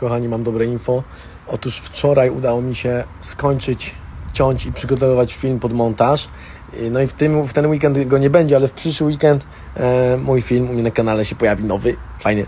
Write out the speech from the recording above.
kochani, mam dobre info. Otóż wczoraj udało mi się skończyć, ciąć i przygotowywać film pod montaż. No i w, tym, w ten weekend go nie będzie, ale w przyszły weekend e, mój film u mnie na kanale się pojawi nowy. Fajnie.